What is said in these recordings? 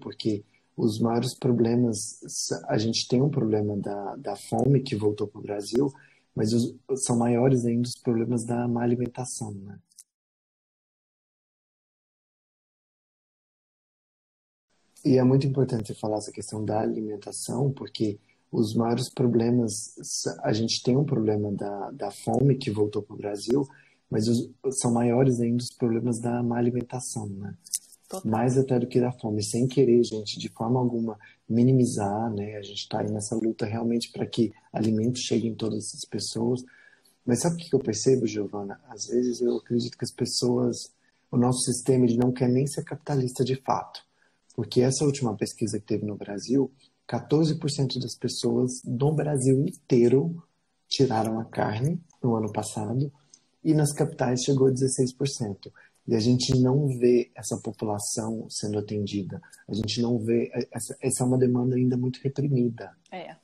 porque os maiores problemas, a gente tem um problema da, da fome que voltou para o Brasil, mas os, são maiores ainda os problemas da má alimentação, né? E é muito importante falar essa questão da alimentação, porque os maiores problemas, a gente tem um problema da, da fome que voltou para o Brasil, mas os, são maiores ainda os problemas da má alimentação, né? Total. mais até do que da fome, sem querer, gente, de forma alguma minimizar, né? A gente está aí nessa luta realmente para que alimentos cheguem em todas essas pessoas. Mas sabe o que eu percebo, Giovana? Às vezes eu acredito que as pessoas, o nosso sistema, ele não quer nem ser capitalista de fato. Porque essa última pesquisa que teve no Brasil, 14% das pessoas no Brasil inteiro tiraram a carne no ano passado e nas capitais chegou a 16%. E a gente não vê essa população sendo atendida. A gente não vê. Essa, essa é uma demanda ainda muito reprimida. É.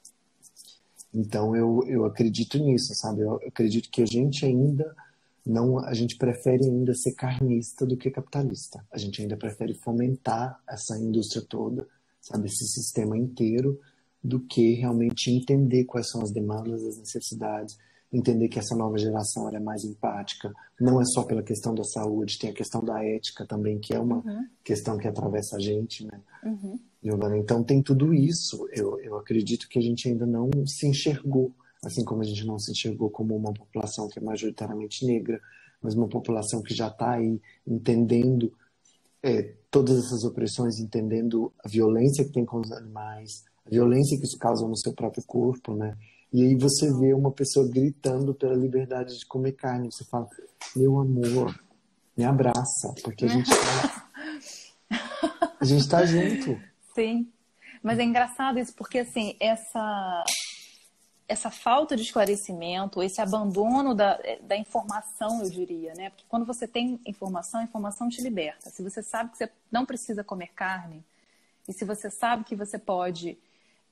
Então eu, eu acredito nisso, sabe? Eu acredito que a gente ainda não. A gente prefere ainda ser carnista do que capitalista. A gente ainda prefere fomentar essa indústria toda, sabe? Esse sistema inteiro, do que realmente entender quais são as demandas, as necessidades entender que essa nova geração é mais empática, não é só pela questão da saúde, tem a questão da ética também, que é uma uhum. questão que atravessa a gente, né? Uhum. Então tem tudo isso. Eu, eu acredito que a gente ainda não se enxergou, assim como a gente não se enxergou como uma população que é majoritariamente negra, mas uma população que já está aí entendendo é, todas essas opressões, entendendo a violência que tem com os animais, a violência que isso causa no seu próprio corpo, né? E aí você vê uma pessoa gritando pela liberdade de comer carne. Você fala, meu amor, me abraça, porque a gente tá, a gente tá junto. Sim. Mas é engraçado isso, porque assim, essa essa falta de esclarecimento, esse abandono da, da informação, eu diria, né? Porque quando você tem informação, a informação te liberta. Se você sabe que você não precisa comer carne, e se você sabe que você pode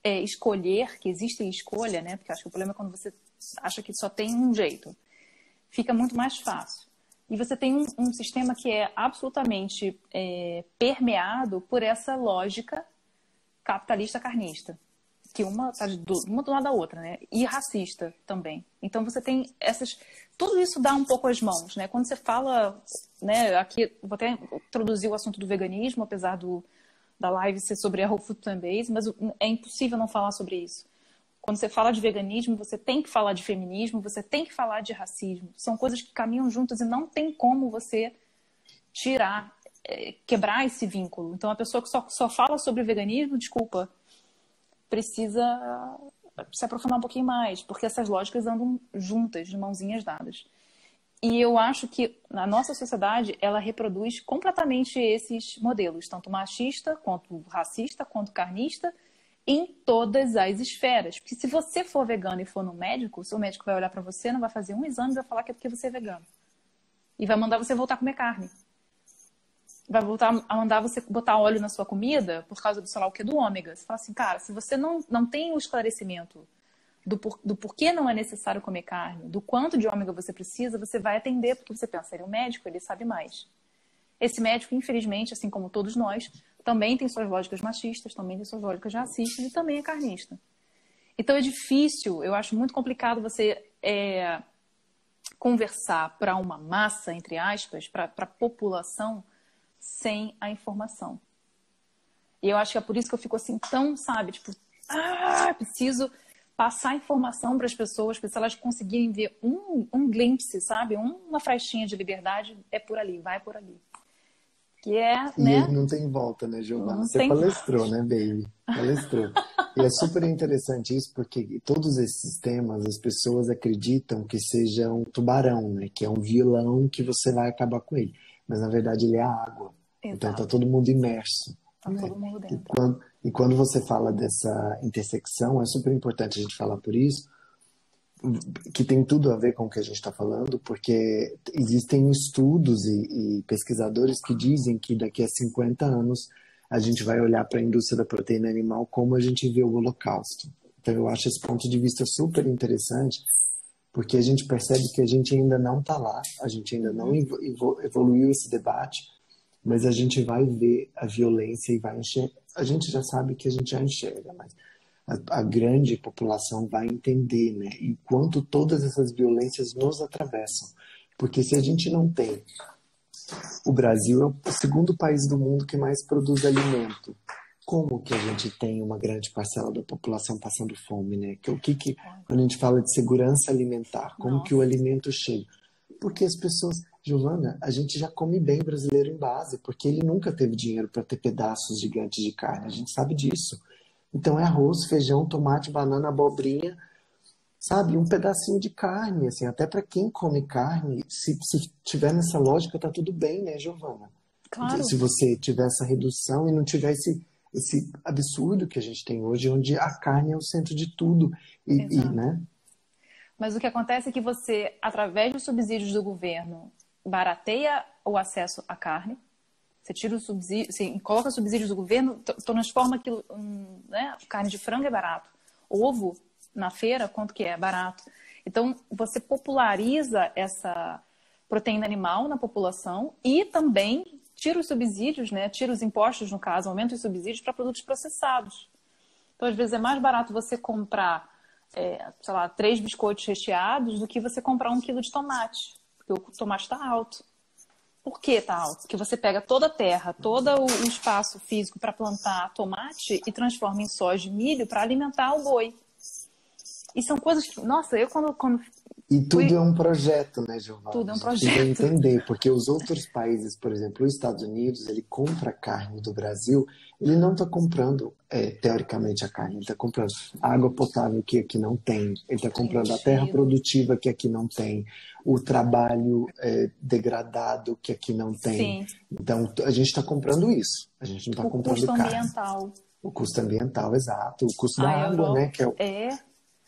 é, escolher, que existe escolha, né? Porque acho que o problema é quando você acha que só tem um jeito. Fica muito mais fácil. E você tem um, um sistema que é absolutamente é, permeado por essa lógica capitalista carnista. Que uma está do, uma do lado da outra, né? E racista também. Então você tem essas. Tudo isso dá um pouco as mãos, né? Quando você fala. Né, aqui, vou até introduzir o assunto do veganismo, apesar do, da live ser sobre a Whole Food Plant Based, mas é impossível não falar sobre isso. Quando você fala de veganismo, você tem que falar de feminismo, você tem que falar de racismo. São coisas que caminham juntas e não tem como você tirar, é, quebrar esse vínculo. Então, a pessoa que só, só fala sobre veganismo, desculpa, precisa se aprofundar um pouquinho mais, porque essas lógicas andam juntas, de mãozinhas dadas. E eu acho que a nossa sociedade ela reproduz completamente esses modelos, tanto machista, quanto racista, quanto carnista, em todas as esferas. Porque se você for vegano e for no médico, o seu médico vai olhar para você, não vai fazer um exame, vai falar que é porque você é vegano. E vai mandar você voltar a comer carne. Vai voltar a mandar você botar óleo na sua comida por causa do sei lá o que do ômega. Você fala assim, cara, se você não, não tem o esclarecimento do, por, do porquê não é necessário comer carne, do quanto de ômega você precisa, você vai atender, porque você pensa, ele é um médico, ele sabe mais. Esse médico, infelizmente, assim como todos nós, também tem suas lógicas machistas, também tem suas lógicas racistas e também é carnista. Então é difícil, eu acho muito complicado você é, conversar para uma massa, entre aspas, para a população, sem a informação. E eu acho que é por isso que eu fico assim tão, sabe, tipo, ah, preciso passar informação para as pessoas, para se elas conseguirem ver um, um glimpse, sabe? Uma frestinha de liberdade, é por ali, vai por ali. Que é, e né? não tem volta, né, Giovana? Você palestrou, né, baby? Palestrou. e é super interessante isso, porque todos esses temas, as pessoas acreditam que seja um tubarão, né? Que é um vilão que você vai acabar com ele. Mas, na verdade, ele é a água. Exato. Então, tá todo mundo imerso. Tá né? todo mundo dentro. E quando, você fala dessa intersecção, é super importante a gente falar por isso, que tem tudo a ver com o que a gente está falando, porque existem estudos e, e, pesquisadores que dizem que daqui a 50 anos a gente vai olhar para a indústria da proteína animal como a gente vê o Holocausto. Então eu acho esse ponto de vista super interessante, porque a gente percebe que a gente ainda não está lá, a gente ainda não evoluiu esse debate, mas a gente vai ver a violência e vai a gente já sabe que a gente já enxerga, mas a, a grande população vai entender, né? Enquanto todas essas violências nos atravessam. Porque se a gente não tem. O Brasil é o segundo país do mundo que mais produz alimento. Como que a gente tem uma grande parcela da população passando fome, né? O que que quando a gente fala de segurança alimentar, como Nossa. que o alimento chega? Porque as pessoas, Giovana, a gente já come bem brasileiro em base, porque ele nunca teve dinheiro para ter pedaços gigantes de carne. A gente sabe disso. Então é arroz, feijão, tomate, banana, abobrinha, sabe? Um pedacinho de carne, assim, até para quem come carne, se, se tiver nessa lógica, tá tudo bem, né, Giovana? Claro. Se você tiver essa redução e não tiver esse, esse absurdo que a gente tem hoje, onde a carne é o centro de tudo, e, e né? Mas o que acontece é que você, através dos subsídios do governo, barateia o acesso à carne, você tira o subsídio, você coloca subsídios do governo, transforma aquilo, né? Carne de frango é barato. Ovo na feira, quanto que é? Barato. Então, você populariza essa proteína animal na população e também tira os subsídios, né? Tira os impostos, no caso, aumenta os subsídios para produtos processados. Então, às vezes, é mais barato você comprar, é, sei lá, três biscoitos recheados do que você comprar um quilo de tomate, porque o tomate está alto. Por que está alto? Porque você pega toda a terra, todo o espaço físico para plantar tomate e transforma em soja e milho para alimentar o boi. E são coisas. Nossa, eu quando. quando e tudo é um projeto, né, Giovanna? Tudo é um projeto. entender, porque os outros países, por exemplo, os Estados Unidos, ele compra carne do Brasil, ele não está comprando, é, teoricamente, a carne, ele está comprando água potável que aqui não tem, ele está comprando a terra produtiva que aqui não tem, o trabalho é, degradado que aqui não tem. Sim. Então, a gente está comprando isso, a gente não está comprando carne. O custo ambiental. O custo ambiental, exato. O custo da a água, Europa, né? Que é, o... é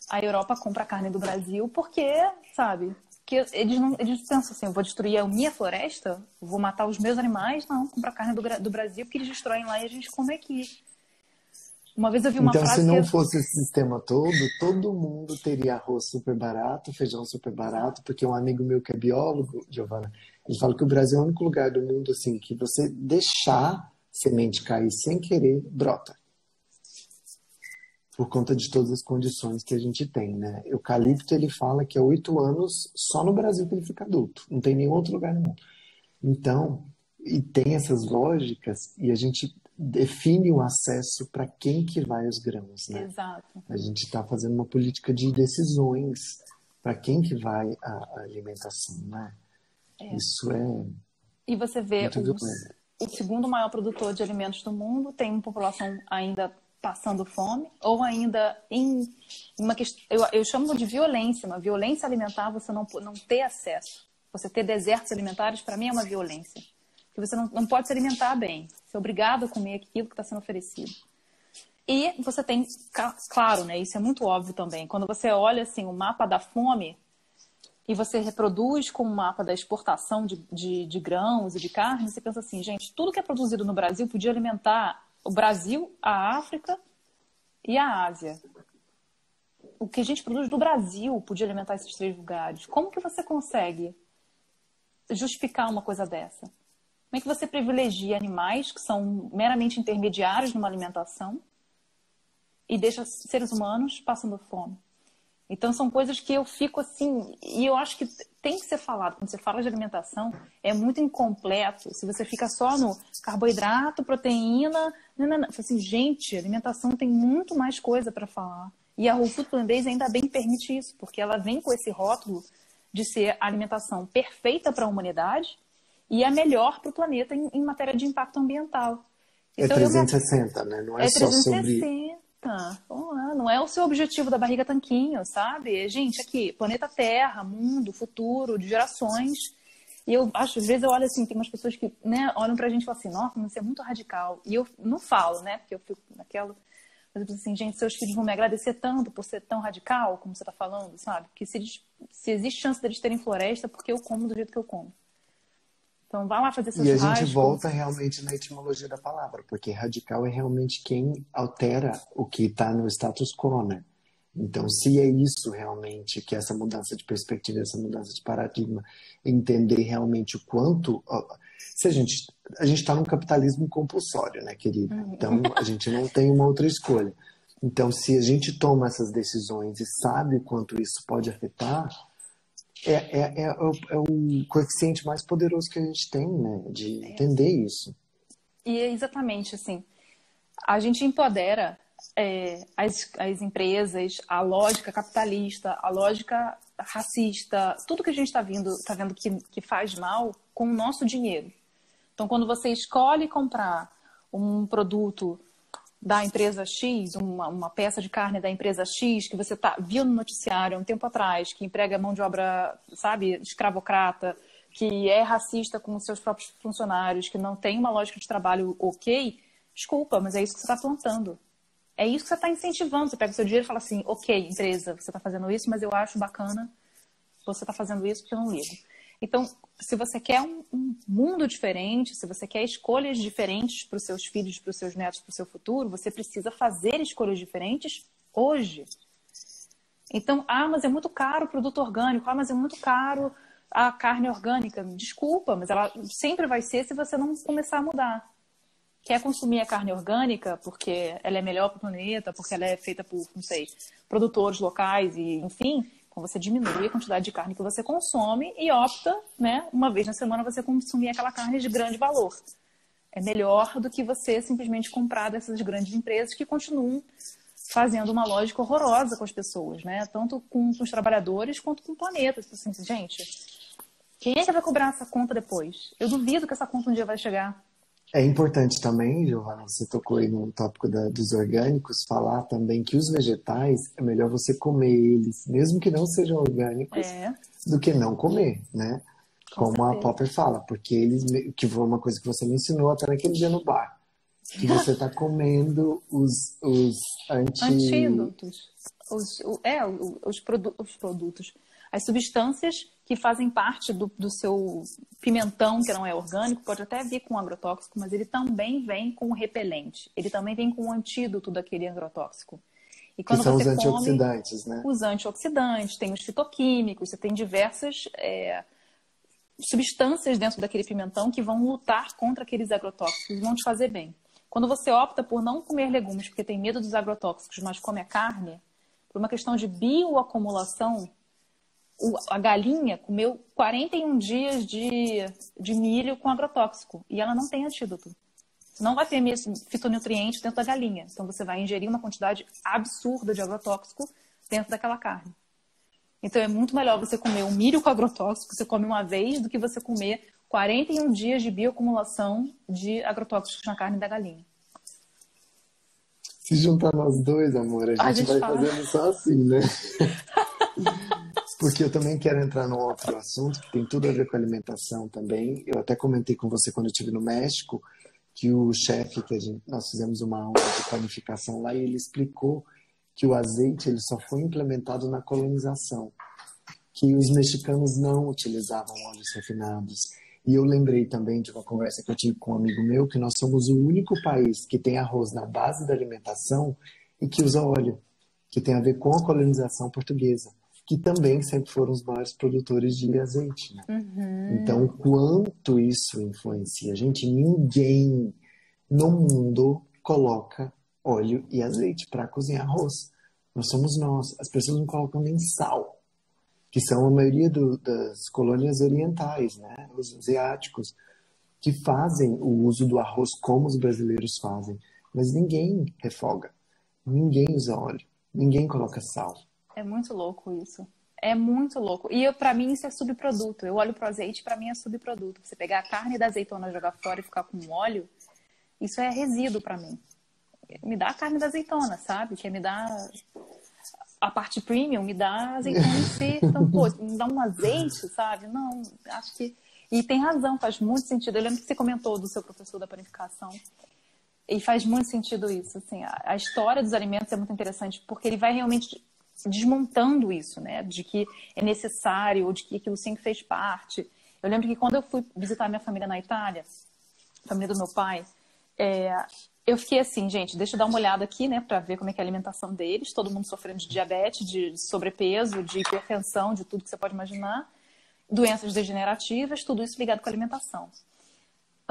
a Europa compra carne do Brasil porque, sabe, que eles não eles pensam assim, eu vou destruir a minha floresta, vou matar os meus animais, não, compra carne do, do Brasil porque eles destroem lá e a gente come aqui. Uma vez eu vi uma então, frase se não fosse esse sistema todo, todo mundo teria arroz super barato, feijão super barato, porque um amigo meu que é biólogo, Giovana, ele fala que o Brasil é o único lugar do mundo assim que você deixar semente cair sem querer, brota por conta de todas as condições que a gente tem, né? Eucalipto, ele fala que é oito anos só no Brasil que ele fica adulto, não tem nenhum outro lugar no mundo. Então, e tem essas lógicas e a gente define o acesso para quem que vai os grãos, né? Exato. A gente está fazendo uma política de decisões para quem que vai a, a alimentação, né? É. Isso é. E você vê os, o segundo maior produtor de alimentos do mundo tem uma população ainda passando fome, ou ainda em uma questão, eu, eu chamo de violência, uma violência alimentar, você não, não ter acesso. Você ter desertos alimentares, para mim, é uma violência. Porque você não, não pode se alimentar bem. Você é obrigado a comer aquilo que está sendo oferecido. E você tem, claro, né, isso é muito óbvio também, quando você olha assim, o mapa da fome e você reproduz com o mapa da exportação de, de, de grãos e de carne, você pensa assim, gente, tudo que é produzido no Brasil podia alimentar o Brasil, a África e a Ásia. O que a gente produz do Brasil podia alimentar esses três lugares. Como que você consegue justificar uma coisa dessa? Como é que você privilegia animais que são meramente intermediários numa alimentação e deixa seres humanos passando fome? Então são coisas que eu fico assim, e eu acho que tem que ser falado. Quando você fala de alimentação, é muito incompleto. Se você fica só no carboidrato, proteína, não, não, não. Assim, gente, alimentação tem muito mais coisa para falar. E a Whole Food ainda bem permite isso, porque ela vem com esse rótulo de ser a alimentação perfeita para a humanidade e a melhor para o planeta em, em, matéria de impacto ambiental. É então, é 360, eu... né? Não é, é só 360. sobre não é o seu objetivo da barriga tanquinho, sabe? Gente, aqui, planeta Terra, mundo, futuro, de gerações. E eu acho, às vezes eu olho assim, tem umas pessoas que né, olham pra gente e falam assim, nossa, você é muito radical. E eu não falo, né? Porque eu fico naquela. Mas eu penso assim, gente, seus filhos vão me agradecer tanto por ser tão radical como você tá falando, sabe? Que se, se existe chance deles terem floresta, porque eu como do jeito que eu como. Então, vá lá fazer seu E a gente volta realmente na etimologia da palavra, porque radical é realmente quem altera o que está no status quo, né? Então, se é isso realmente, que essa mudança de perspectiva, essa mudança de paradigma, entender realmente o quanto. Se a gente a gente está num capitalismo compulsório, né, querida? Uhum. Então a gente não tem uma outra escolha. Então, se a gente toma essas decisões e sabe o quanto isso pode afetar, é, é, é, é, o, é o coeficiente mais poderoso que a gente tem, né? De entender isso. E é exatamente assim, a gente empodera é, as, as empresas, a lógica capitalista, a lógica racista, tudo que a gente está vendo, tá vendo que, que faz mal com o nosso dinheiro. Então, quando você escolhe comprar um produto da empresa X, uma, uma peça de carne da empresa X, que você tá, viu no noticiário há um tempo atrás, que emprega mão de obra, sabe, escravocrata, que é racista com os seus próprios funcionários, que não tem uma lógica de trabalho ok, desculpa, mas é isso que você está plantando. É isso que você está incentivando. Você pega o seu dinheiro e fala assim, ok, empresa, você está fazendo isso, mas eu acho bacana você está fazendo isso porque eu não ligo. Então, se você quer um, um mundo diferente, se você quer escolhas diferentes para os seus filhos, para os seus netos, para o seu futuro, você precisa fazer escolhas diferentes hoje. Então, ah, mas é muito caro o produto orgânico, ah, mas é muito caro a carne orgânica. Desculpa, mas ela sempre vai ser se você não começar a mudar. Quer consumir a carne orgânica porque ela é melhor para o planeta, porque ela é feita por, não sei, produtores locais e, enfim, então você diminui a quantidade de carne que você consome e opta, né, uma vez na semana você consumir aquela carne de grande valor. É melhor do que você simplesmente comprar dessas grandes empresas que continuam fazendo uma lógica horrorosa com as pessoas, né? Tanto com, com os trabalhadores quanto com o planeta. Tipo assim, gente, quem é que vai cobrar essa conta depois? Eu duvido que essa conta um dia vai chegar. É importante também, Giovana, você tocou aí no tópico da, dos orgânicos, falar também que os vegetais é melhor você comer eles, mesmo que não sejam orgânicos, é. do que não comer, né? Com Como certeza. a Popper fala, porque eles, que foi uma coisa que você me ensinou até naquele dia no bar, que você está comendo os, os anti... antídotos. Os, é, os, produ os produtos. As substâncias que fazem parte do, do seu pimentão, que não é orgânico, pode até vir com agrotóxico, mas ele também vem com repelente. Ele também vem com o antídoto daquele agrotóxico. E quando que são você os antioxidantes, come, né? Os antioxidantes, tem os fitoquímicos, você tem diversas é, substâncias dentro daquele pimentão que vão lutar contra aqueles agrotóxicos e vão te fazer bem. Quando você opta por não comer legumes porque tem medo dos agrotóxicos, mas come a carne, por uma questão de bioacumulação, a galinha comeu 41 dias de, de milho com agrotóxico e ela não tem antídoto. Não vai ter fitonutrientes dentro da galinha. Então você vai ingerir uma quantidade absurda de agrotóxico dentro daquela carne. Então é muito melhor você comer um milho com agrotóxico, você come uma vez, do que você comer 41 dias de bioacumulação de agrotóxicos na carne da galinha. Se juntar nós dois, amor, a gente, a gente vai fala... fazendo só assim, né? Porque eu também quero entrar num outro assunto que tem tudo a ver com alimentação também. Eu até comentei com você quando eu estive no México que o chefe que gente, nós fizemos uma aula de planificação lá e ele explicou que o azeite ele só foi implementado na colonização, que os mexicanos não utilizavam óleos refinados. E eu lembrei também de uma conversa que eu tive com um amigo meu que nós somos o único país que tem arroz na base da alimentação e que usa óleo, que tem a ver com a colonização portuguesa que também sempre foram os maiores produtores de azeite. Né? Uhum. Então, quanto isso influencia? Gente, ninguém no mundo coloca óleo e azeite para cozinhar arroz. Nós somos nós. As pessoas não colocam nem sal, que são a maioria do, das colônias orientais, né? os asiáticos, que fazem o uso do arroz como os brasileiros fazem. Mas ninguém refoga, ninguém usa óleo, ninguém coloca sal. É muito louco isso. É muito louco. E para mim isso é subproduto. Eu olho pro azeite, para mim é subproduto. Você pegar a carne da azeitona, jogar fora e ficar com óleo, isso é resíduo para mim. Me dá a carne da azeitona, sabe? Que me dá a parte premium, me dá azeitona em si. Então, pô, me dá um azeite, sabe? Não, acho que. E tem razão, faz muito sentido. Eu lembro que você comentou do seu professor da panificação. E faz muito sentido isso. Assim, a história dos alimentos é muito interessante, porque ele vai realmente desmontando isso, né? De que é necessário, ou de que aquilo sempre fez parte. Eu lembro que quando eu fui visitar minha família na Itália, família do meu pai, é, eu fiquei assim, gente, deixa eu dar uma olhada aqui, né, para ver como é que é a alimentação deles. Todo mundo sofrendo de diabetes, de sobrepeso, de hipertensão, de tudo que você pode imaginar, doenças degenerativas, tudo isso ligado com a alimentação.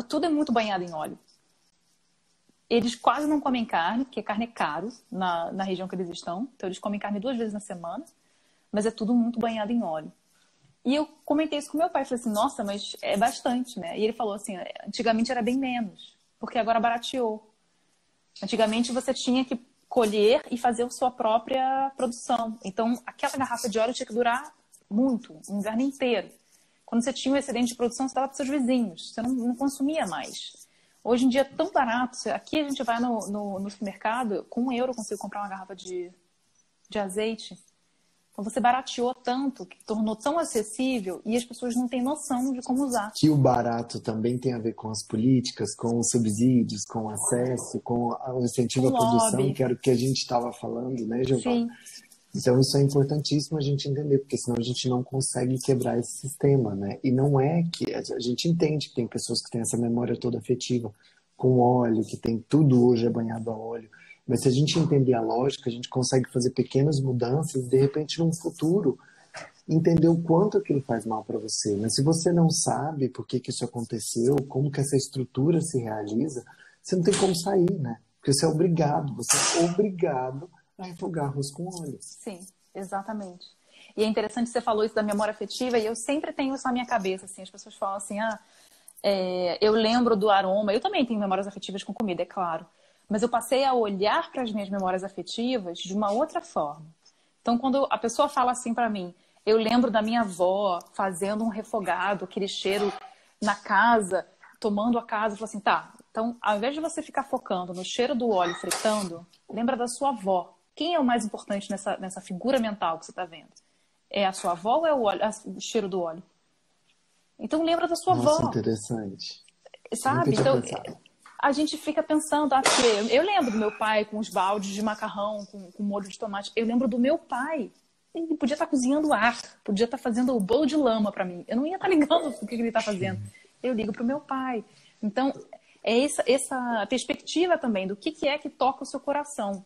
tudo é muito banhado em óleo. Eles quase não comem carne, porque carne é caro na, na região que eles estão. Então, eles comem carne duas vezes na semana, mas é tudo muito banhado em óleo. E eu comentei isso com meu pai, falei assim, nossa, mas é bastante, né? E ele falou assim, antigamente era bem menos, porque agora barateou. Antigamente você tinha que colher e fazer a sua própria produção. Então, aquela garrafa de óleo tinha que durar muito, um inverno inteiro. Quando você tinha um excedente de produção, você dava para seus vizinhos, você não, não, consumia mais. Hoje em dia é tão barato, aqui a gente vai no, no, no supermercado, com um euro eu consigo comprar uma garrafa de, de azeite. Então você barateou tanto, que tornou tão acessível e as pessoas não têm noção de como usar. Que o barato também tem a ver com as políticas, com os subsídios, com o acesso, com o incentivo à produção, que era o que a gente estava falando, né, Giovanna? Sim. Então isso é importantíssimo a gente entender, porque senão a gente não consegue quebrar esse sistema, né? E não é que a gente entende que tem pessoas que têm essa memória toda afetiva com óleo, que tem tudo hoje é banhado a óleo. Mas se a gente entender a lógica, a gente consegue fazer pequenas mudanças e de repente num futuro entender o quanto aquilo faz mal para você. Mas se você não sabe por que, que isso aconteceu, como que essa estrutura se realiza, você não tem como sair, né? Porque você é obrigado, você é obrigado a refogar arroz com óleo. Sim, exatamente. E é interessante você falou isso da memória afetiva e eu sempre tenho isso na minha cabeça, assim, as pessoas falam assim, ah, é, eu lembro do aroma, eu também tenho memórias afetivas com comida, é claro, mas eu passei a olhar para as minhas memórias afetivas de uma outra forma. Então, quando a pessoa fala assim para mim, eu lembro da minha avó fazendo um refogado, aquele cheiro na casa, tomando a casa, eu falo assim, tá, então, ao invés de você ficar focando no cheiro do óleo fritando, lembra da sua avó, quem é o mais importante nessa, nessa figura mental que você está vendo? É a sua avó ou é o, óleo, o cheiro do óleo? Então lembra da sua Nossa, avó. interessante. Sabe? Então a gente fica pensando, ah, eu lembro do meu pai com os baldes de macarrão, com, com molho de tomate. Eu lembro do meu pai. Ele podia estar tá cozinhando ar, podia estar tá fazendo o bolo de lama para mim. Eu não ia estar tá ligando o que ele está fazendo. Eu ligo para o meu pai. Então, é essa, essa perspectiva também do que, que é que toca o seu coração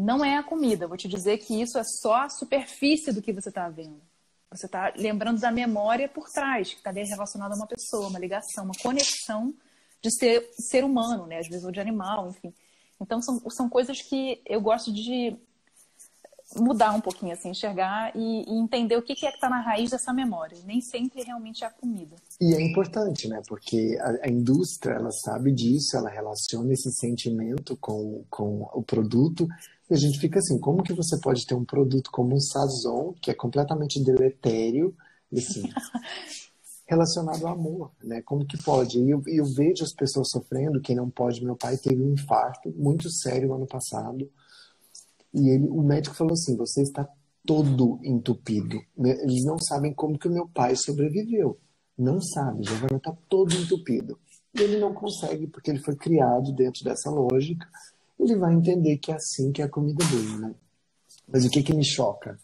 não é a comida. Vou te dizer que isso é só a superfície do que você está vendo. Você está lembrando da memória por trás, que está relacionada a uma pessoa, uma ligação, uma conexão de ser, ser humano, né? Às vezes ou de animal, enfim. Então são, são coisas que eu gosto de mudar um pouquinho, assim, enxergar e, e entender o que, que é que está na raiz dessa memória. Nem sempre realmente é a comida. E é importante, né? Porque a, a, indústria, ela sabe disso, ela relaciona esse sentimento com, com o produto e a gente fica assim, como que você pode ter um produto como um Sazon, que é completamente deletério, assim, relacionado ao amor, né? Como que pode? E eu, eu, vejo as pessoas sofrendo, quem não pode, meu pai teve um infarto muito sério ano passado, e ele, o médico falou assim, você está todo entupido. Eles não sabem como que o meu pai sobreviveu. Não sabe, Giovanna está todo entupido. E ele não consegue, porque ele foi criado dentro dessa lógica, ele vai entender que é assim que é a comida dele, né? Mas o que que me choca?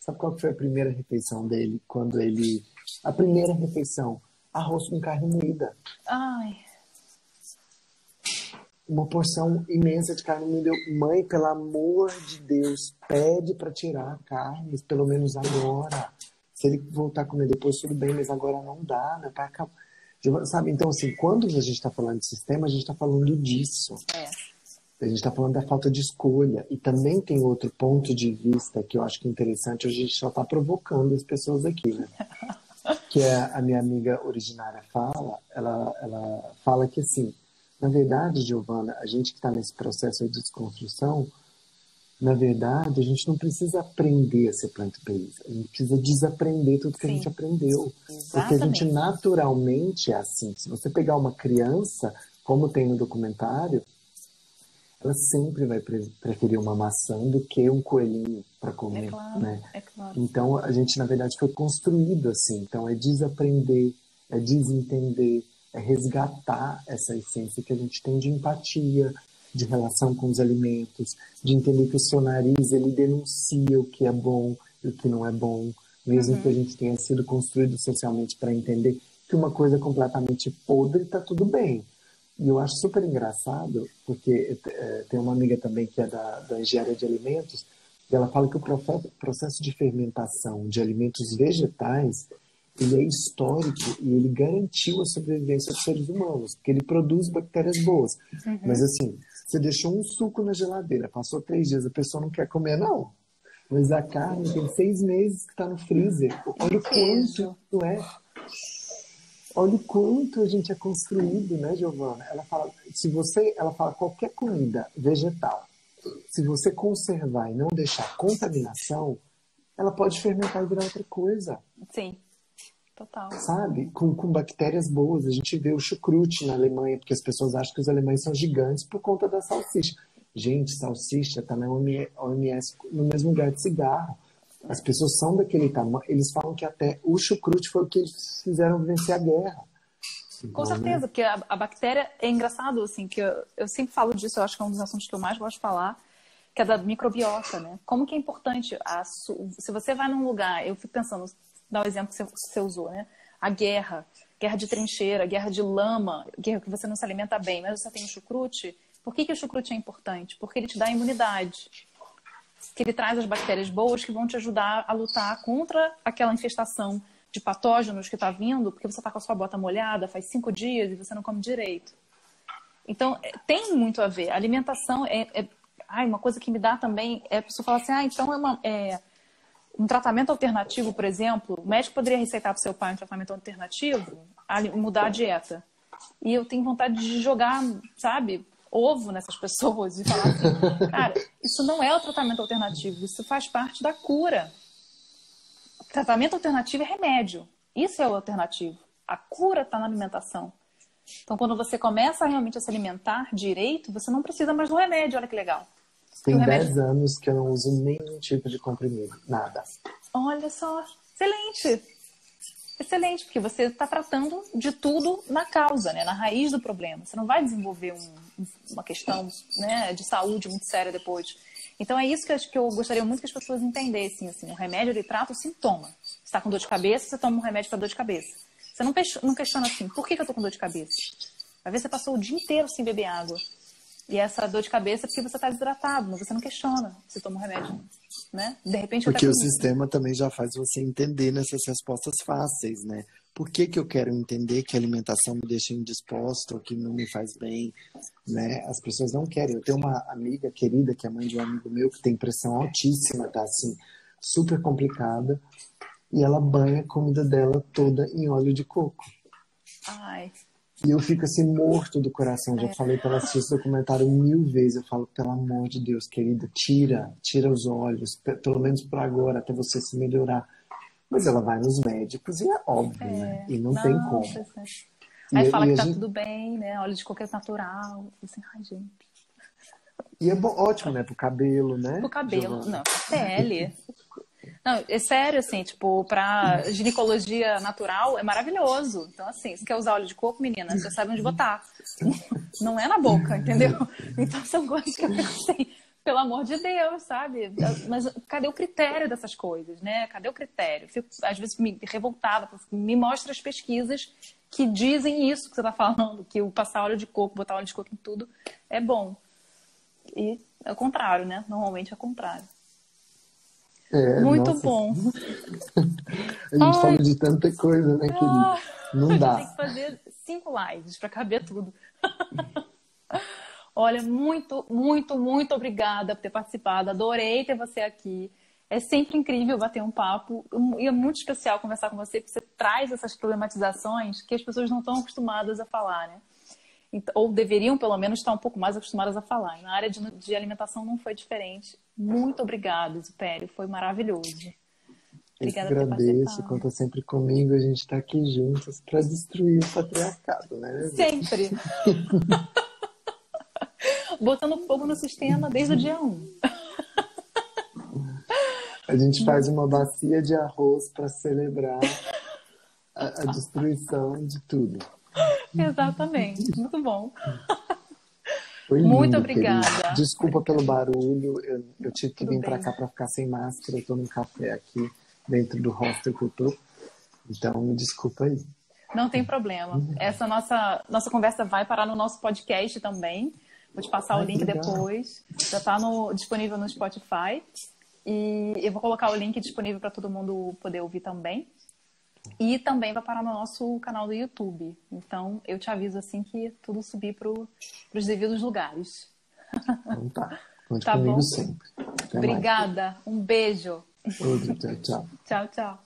Sabe qual foi a primeira refeição dele? Quando ele... A primeira refeição, arroz com carne moída. Ai. Uma porção imensa de carne moída. Mãe, pelo amor de Deus, pede para tirar a carne, pelo menos agora. Se ele voltar a comer depois, tudo bem, mas agora não dá, né? Pra acabar. Sabe? Então, assim, quando a gente está falando de sistema, a gente está falando disso. É. A gente está falando da falta de escolha. E também tem outro ponto de vista que eu acho que é interessante. A gente só está provocando as pessoas aqui, né? que é a minha amiga originária fala. Ela, ela fala que, assim, na verdade, Giovana, a gente que está nesse processo de desconstrução, na verdade, a gente não precisa aprender a ser plant-based. A gente precisa desaprender tudo que Sim. a gente aprendeu. Exatamente. Porque a gente naturalmente é assim. Se você pegar uma criança, como tem no documentário, ela sempre vai preferir uma maçã do que um coelhinho para comer, é claro, né? É claro. Então a gente na verdade foi construído assim. Então é desaprender, é desentender, é resgatar essa essência que a gente tem de empatia, de relação com os alimentos, de entender que o seu nariz ele denuncia o que é bom e o que não é bom, mesmo uhum. que a gente tenha sido construído socialmente para entender que uma coisa completamente podre está tudo bem e eu acho super engraçado, porque é, tem uma amiga também que é da, da engenharia de alimentos, e ela fala que o processo de fermentação de alimentos vegetais ele é histórico e ele garantiu a sobrevivência dos seres humanos, porque ele produz bactérias boas. Uhum. Mas assim, você deixou um suco na geladeira, passou três dias, a pessoa não quer comer, não. Mas a carne tem seis meses que está no freezer. Olha o quanto é. Olha o quanto a gente é construído, né, Giovana? Ela fala, se você, ela fala qualquer comida vegetal, se você conservar e não deixar contaminação, ela pode fermentar e virar outra coisa. Sim. Total. Sabe? Com, com bactérias boas. A gente vê o chucrute na Alemanha, porque as pessoas acham que os alemães são gigantes por conta da salsicha. Gente, salsicha está na OMS no mesmo lugar de cigarro. As pessoas são daquele tamanho. Eles falam que até o chucrute foi o que eles fizeram vencer a guerra. Com certeza, porque a, a, bactéria é engraçado, assim, que eu, eu, sempre falo disso, eu acho que é um dos assuntos que eu mais gosto de falar, que é da microbiota, né? Como que é importante, a, se você vai num lugar, eu fico pensando, dar o exemplo que você usou, né? A guerra, guerra de trincheira, guerra de lama, guerra que você não se alimenta bem, mas você tem o chucrute. Por que, que o chucrute é importante? Porque ele te dá imunidade. Que ele traz as bactérias boas que vão te ajudar a lutar contra aquela infestação de patógenos que está vindo, porque você está com a sua bota molhada faz cinco dias e você não come direito. Então, é, tem muito a ver. A alimentação é, é ai, uma coisa que me dá também é a pessoa falar assim, ah, então é uma, é, um tratamento alternativo, por exemplo, o médico poderia receitar para seu pai um tratamento alternativo, mudar a dieta. E eu tenho vontade de jogar, sabe, ovo nessas pessoas e falar assim, cara, isso não é o tratamento alternativo, isso faz parte da cura. Tratamento alternativo é remédio. Isso é o alternativo. A cura está na alimentação. Então, quando você começa realmente a se alimentar direito, você não precisa mais do remédio. Olha que legal. Tem 10 anos que eu não uso nenhum tipo de comprimido, nada. Olha só, excelente. Excelente, porque você está tratando de tudo na causa, né? na raiz do problema. Você não vai desenvolver um, uma questão né, de saúde muito séria depois. Então é isso que eu, que eu gostaria muito que as pessoas entendessem. Assim, o remédio ele trata o sintoma. Você está com dor de cabeça, você toma um remédio para dor de cabeça. Você não, não questiona assim, por que, que eu estou com dor de cabeça? Às vezes você passou o dia inteiro sem beber água. E essa dor de cabeça é porque você está desidratado, mas você não questiona se toma um remédio, né? De repente... Porque o sistema também já faz você entender nessas respostas fáceis, né? Por que, que eu quero entender que a alimentação me deixa indisposto ou que não me faz bem, né? As pessoas não querem. Eu tenho uma amiga querida, que é mãe de um amigo meu, que tem pressão altíssima, tá assim, super complicada, e ela banha a comida dela toda em óleo de coco. Ai, e eu fico assim, morto do coração. Já é. falei para ela assistir esse documentário mil vezes. Eu falo, pelo amor de Deus, querida, tira, tira os olhos, pelo menos por agora, até você se melhorar. Mas ela vai nos médicos e é óbvio, é. né? E não, não tem como. E Aí fala que tá gente... tudo bem, né? Óleo de coco é natural. Assim, ai, gente. E é bom, ótimo, né? Pro cabelo, né? Pro cabelo, não, pra pele. Não, é sério, assim, tipo, pra ginecologia natural é maravilhoso. Então, assim, se quer usar óleo de coco, menina, você sabe onde botar. Não é na boca, entendeu? Então são coisas que eu pensei, pelo amor de Deus, sabe? Mas cadê o critério dessas coisas, né? Cadê o critério? Fico, às vezes, me revoltada, me mostra as pesquisas que dizem isso que você está falando, que o passar óleo de coco, botar óleo de coco em tudo é bom. E é o contrário, né? Normalmente é o contrário. É, Muito nossa. bom. a gente Ai. fala de tanta coisa, né, querido? Ah. Não dá. Tem que fazer cinco lives para caber tudo. Olha, muito, muito, muito obrigada por ter participado. Adorei ter você aqui. É sempre incrível bater um papo e é muito especial conversar com você, porque você traz essas problematizações que as pessoas não estão acostumadas a falar, né? ou deveriam pelo menos estar um pouco mais acostumadas a falar. Na área de, de alimentação não foi diferente. Muito obrigado, Zupério, foi maravilhoso. Obrigada Eu agradeço, conta sempre comigo, a gente está aqui juntos para destruir o patriarcado, né? Sempre. Botando fogo no sistema desde o dia 1. A gente faz uma bacia de arroz para celebrar a, a destruição de tudo. Exatamente, muito bom. Lindo, muito obrigada. Querido. Desculpa pelo barulho, eu, eu tive que Tudo vir para cá para ficar sem máscara. Eu estou num café aqui dentro do hostel que eu tô. Então, me desculpa aí. Não tem problema. Essa nossa, nossa conversa vai parar no nosso podcast também. Vou te passar Ai, o link depois. Já está disponível no Spotify. E eu vou colocar o link disponível para todo mundo poder ouvir também. E também vai parar no nosso canal do YouTube. Então, eu te aviso assim que tudo subir para os devidos lugares. Então tá. Conte tá comigo bom? sempre. Até Obrigada. Mais. Um beijo. Outro, tchau, tchau. tchau, tchau.